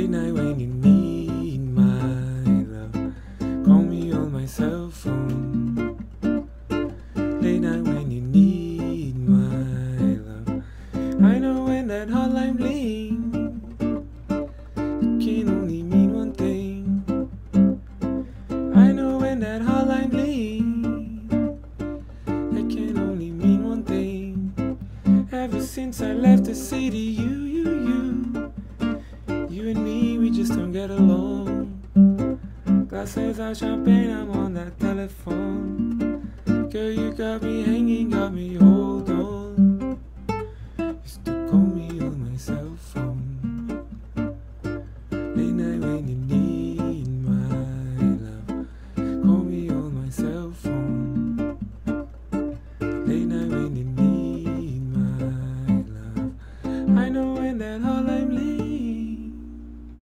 late night when you need my love. Call me on my cell phone. Late night when you need my love. I know when that hotline bling can only mean one thing. I know when that hotline bling it can only mean one thing. Ever since I left the city, you, you, you you and me, we just don't get along. Glasses of champagne, I'm on that telephone. Girl, you got me hanging, got me hold on. Used to call me on my cell phone. Late night when you need my love. Call me on my cell phone. Late night when you need my love. I know